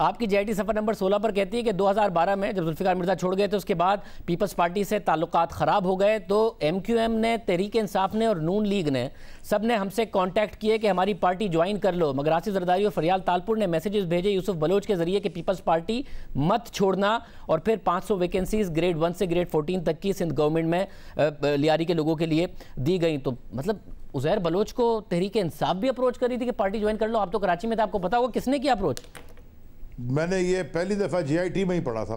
आपकी जेआईटी सफ़र नंबर 16 पर कहती है कि 2012 में जब जुल्फिकार मिर्ज़ा छोड़ गए तो उसके बाद पीपल्स पार्टी से ताल्लुकात ख़राब हो गए तो एमक्यूएम ने, तहरीक इंसाफ ने और नून लीग ने सबने हमसे कांटेक्ट किए कि हमारी पार्टी ज्वाइन कर लो। मगर आसिफ जरदारी और फरियाल तालपुर ने मैसेजेस भेजे यूसुफ बलोच के ज़रिए कि पीपल्स पार्टी मत छोड़ना और फिर 500 वैकेंसीज ग्रेड वन से ग्रेड फोर्टीन तक की सिंध गवर्नमेंट में लियारी के लोगों के लिए दी गई। तो मतलब उजैर बलोच को तहरीक इंसाफ भी अप्रोच करी थी कि पार्टी ज्वाइन कर लो। आप तो कराची में था, आपको पता होगा किसने किया अप्रोच मैंने ये पहली दफ़ा जीआईटी में ही पढ़ा था।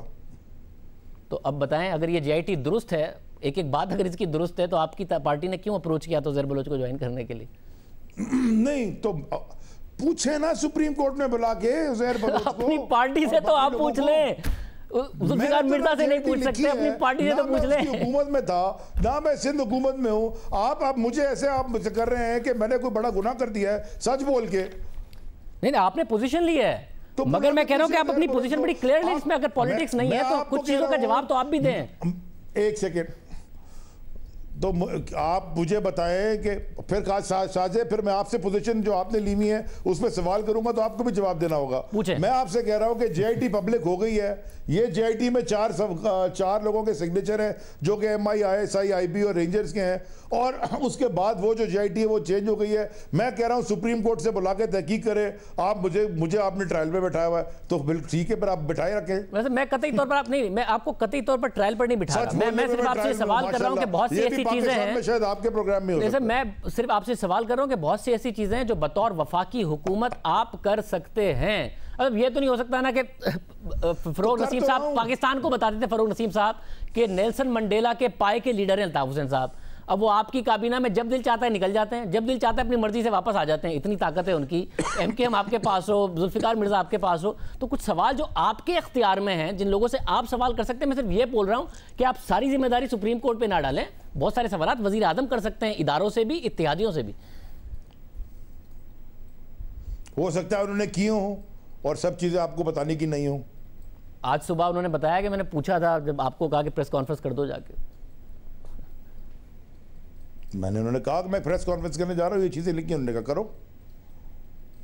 तो अब बताएँ अगर ये जीआईटी दुरुस्त है एक एक बात अगर इसकी दुरुस्त है तो आपकी पार्टी ने क्यों अप्रोच किया तो जर बलोच को ज्वाइन करने के लिए? नहीं तो पूछे ना सुप्रीम कोर्ट में बुला के जैर बलोच को। अपनी पार्टी से तो आप पूछ लें। जुल्फिकार तो मिर्ज़ा से नहीं पूछ सकते अपनी पार्टी से तो पूछ ले। हुकूमत में था ना मैं सिंध हुकूमत में हूँ। आप आप मुझे ऐसे आप कर रहे हैं कि मैंने कोई बड़ा गुनाह कर दिया है सच बोल के। नहीं नहीं आपने पोजीशन ली है। तो मगर मैं कह रहा हूँ कि आप अपनी पोजीशन बड़ी क्लियर है इसमें अगर पॉलिटिक्स नहीं है तो कुछ चीज़ों का जवाब तो आप भी दें। एक सेकेंड तो आप मुझे बताएँ कि फिर कहा साजे फिर मैं आपसे पोजीशन जो आपने ली हुई है उसमें सवाल करूँगा तो आपको भी जवाब देना होगा। मैं आपसे कह रहा हूँ कि जेआईटी पब्लिक हो गई है। ये जेआईटी में चार सब, चार लोगों के सिग्नेचर हैं जो कि M I I S I I B और रेंजर्स के हैं। और उसके बाद वो जो जेआईटी है वो चेंज हो गई है। मैं कह रहा हूँ सुप्रीम कोर्ट से बुला के तहकीक करें। आप मुझे मुझे आपने ट्रायल पर बैठाया हुआ है। तो बिल्कुल ठीक है पर आप बिठाए रखें। वैसे मैं कतई तौर पर आप नहीं मैं आपको कतई तौर पर ट्रायल पर नहीं बिठा मैं, मैं सिर्फ़ आपसे सवाल कर रहा हूँ कि बहुत सी ऐसी चीज़ें हैं। शायद आपके प्रोग्राम में जैसे मैं सिर्फ़ आपसे सवाल कर रहा हूँ कि बहुत सी ऐसी चीज़ें हैं जो बतौर वफाकी हुकूमत आप कर सकते हैं। अब ये तो नहीं हो सकता ना कि फरोग तो नसीम साहब पाकिस्तान को बताते थे फरोग नसीम साहब कि नेल्सन मंडेला के पाए के लीडर हैं अल्ताफ हुसैन साहब। अब वो आपकी काबीना में जब दिल चाहता है निकल जाते हैं जब दिल चाहता है अपनी मर्ज़ी से वापस आ जाते हैं। इतनी ताकत है उनकी। एम के एम आपके पास हो जुल्फ़िकार मिर्ज़ा आपके पास हो तो कुछ सवाल जो आपके अख्तियार में हैं जिन लोगों से आप सवाल कर सकते हैं मैं सिर्फ़ ये बोल रहा हूँ कि आप सारी ज़िम्मेदारी सुप्रीम कोर्ट पर ना डालें। बहुत सारे सवाल वजी आज़म कर सकते हैं इदारों से भी इत्यादियों से भी। हो सकता है उन्होंने किए हों और सब चीज़ें आपको बताने की नहीं हो। आज सुबह उन्होंने बताया कि मैंने पूछा था जब आपको कहा कि प्रेस कॉन्फ्रेंस कर दो जाके। मैंने उन्होंने कहा कि मैं प्रेस कॉन्फ्रेंस करने जा रहा हूँ ये चीज़ें लिखी उन्होंने कहा करो।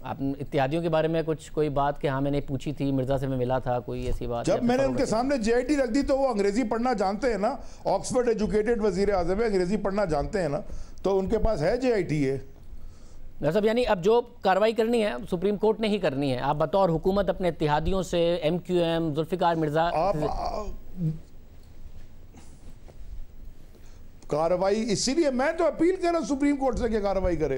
आप इत्यादियों के बारे में कुछ कोई बात कि हाँ मैंने पूछी थी मिर्ज़ा से मैं मिला था कोई ऐसी बात जब मैंने उनके सामने जेआईटी रख दी तो वो अंग्रेज़ी पढ़ना जानते हैं ना ऑक्सफर्ड एजुकेटेड वज़ीर आज़म है अंग्रेज़ी पढ़ना जानते हैं ना तो उनके पास है जेआईटी है साहब यानी अब जो कार्रवाई करनी है सुप्रीम कोर्ट ने ही करनी है। आप बतौर हुकूमत अपने इतिहादियों से M Q M Zulfiqar Mirza आप कार्रवाई इसीलिए मैं तो अपील कर रहा हूँ सुप्रीम कोर्ट से कि कार्रवाई करे।